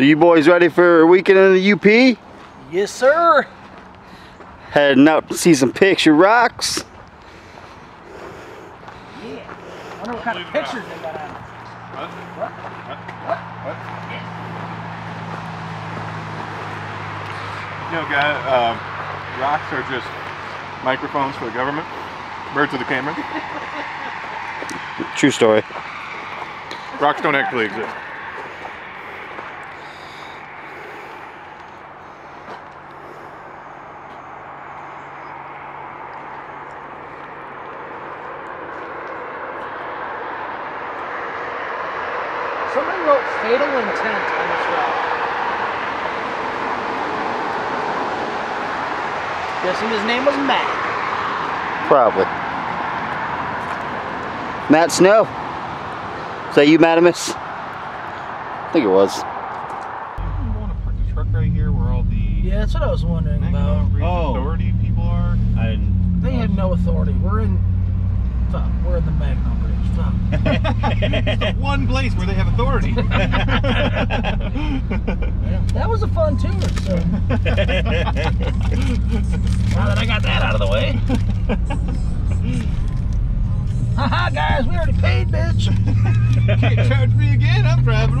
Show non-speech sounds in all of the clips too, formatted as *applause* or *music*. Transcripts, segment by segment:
So you boys ready for a weekend in the UP? Yes, sir. Heading out to see some picture rocks. Yeah. wonder what kind of pictures they got out. What? What? You know, guy, um, rocks are just microphones for the government. Birds of the camera. True story. Rocks don't actually exist. Wrote fatal intent on this rock. Guessing his name was Matt. Probably. Matt Snow. Is that you, Madamus? I think it was. You want to park the truck right here where all the Yeah, that's what I was wondering about. Oh. Authority people are? I didn't. They have no authority. We're in. We're in the Mackinac Bridge. Fuck. It's the *laughs* one place where they have authority. Yeah, *laughs* that was a fun tour. So *laughs* now that I got that out of the way. Haha, guys, we already paid, bitch. Can't charge me again. I'm driving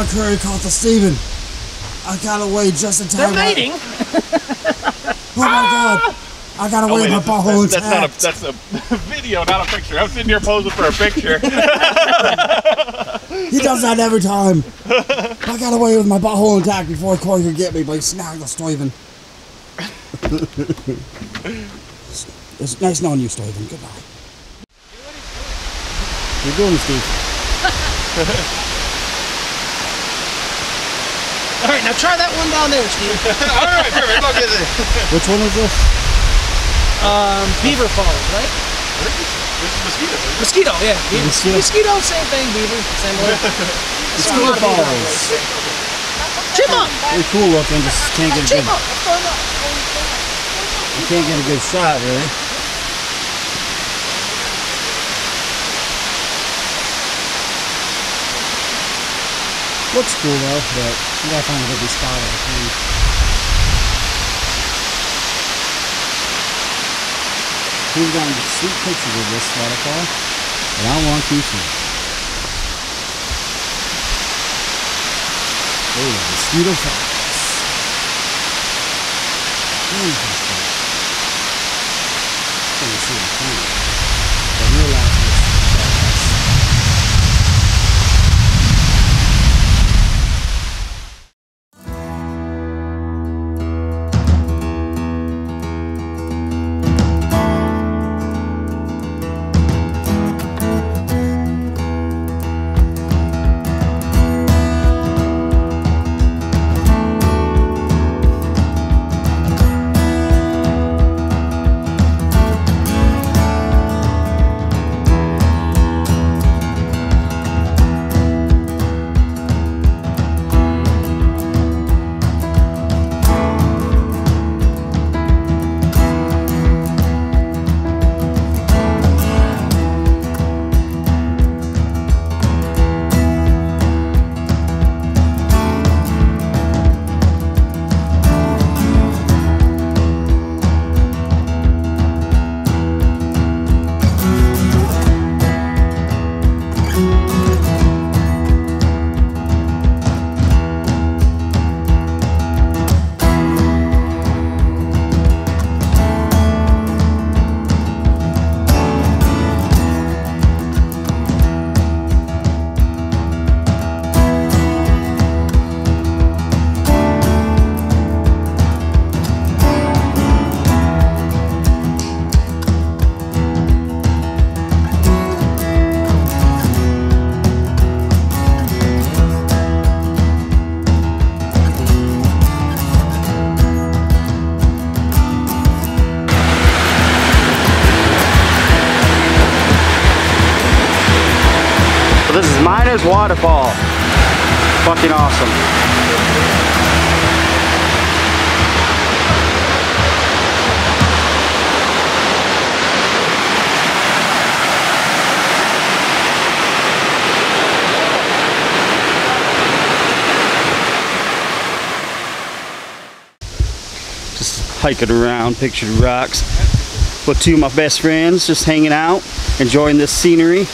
the wild Corey caught the Steven. I got away just in They're time. mating. *laughs* Oh my god. I got away oh, with my butthole that's, that's, intact. that's not a that's a *laughs* video, not a picture. I'm sitting here posing for a picture. *laughs* He does that every time. I got away with my butthole intact before Corey could get me, but he snagged the Steven. it's nice knowing you, Steven. Goodbye. You're doing, Steve. All right, now try that one down there, Steve. *laughs* All right, perfect. Look at this. Which one is this? Um, Beaver Falls, right? This is mosquitoes. isn't? Mosquito, yeah. Beaver. Mosquito. Mosquito, same thing. Beaver, same way. *laughs* Mosquito balls. Chipmunk. They're cool looking, just can't get a good. Chipmunk. What's? You can't get a good shot, really. Looks cool though, but you gotta find a good spot. I think. He's gotten sweet pictures of this waterfall, and I want you to. Oh, mosquito. Interesting. Hmm. Fuentes waterfall. Fucking awesome. Just hiking around, pictured rocks with two of my best friends, just hanging out, enjoying this scenery.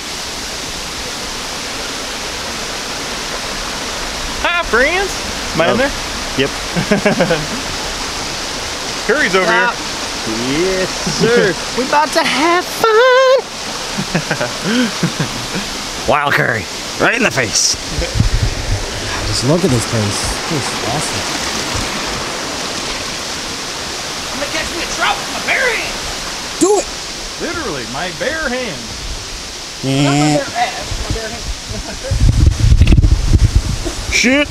Friends. Am I in Oh. there? Yep. *laughs* Corey's over here. Yes, sir. *laughs* we about to have fun. *laughs* Wild Corey, right in the face. Just look at this place. This is awesome. I'm gonna catch me a trout with my bare hands. Do it! Literally, my bare hand. Eh. Not my Yeah. bare ass, my bare hands. Shit.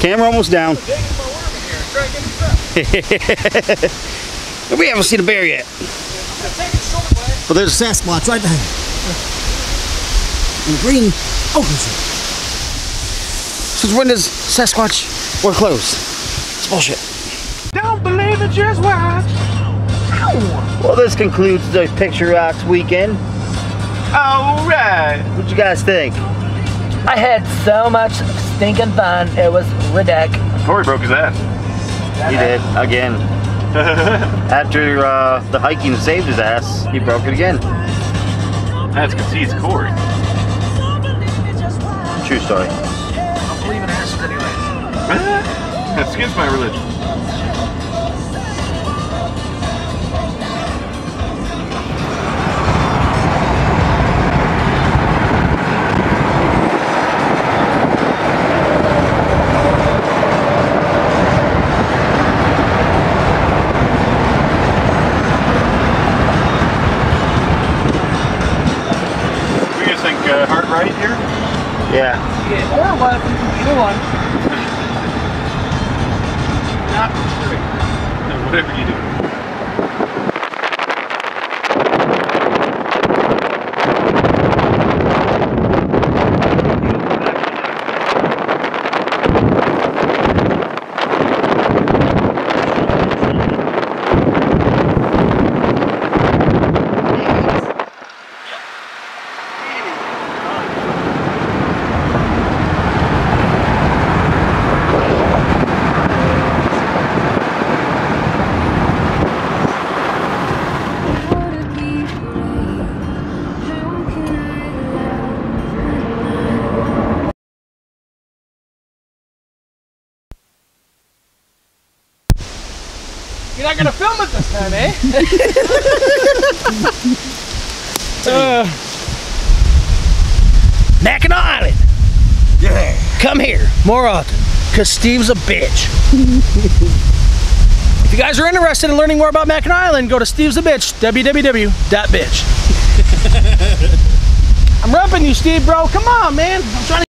Camera almost down. Digging my worm in here. Try to get me some. We haven't seen a bear yet. I'm gonna take it short way. Well, there's a Sasquatch right there. And green. Oh, Since when does Sasquatch wear clothes? It's bullshit. Don't believe it, just watch. Well, this concludes the Picture Rocks weekend. All right. What you guys think? I had so much stinking fun. It was ridiculous. Corey broke his ass. He did again. *laughs* After uh, the hiking saved his ass, he broke it again. That's because he's Corey. True story. I don't believe in asses anyway. That's against my religion. Whatever you do. You're not gonna film it this time, eh? *laughs* uh, Mackinac Island. Yeah. Come here more often, cause Steve's a bitch. *laughs* if you guys are interested in learning more about Mackinac Island, go to Steve's a bitch. www.bitch. *laughs* I'm repping you, Steve, bro. Come on, man. I'm trying to.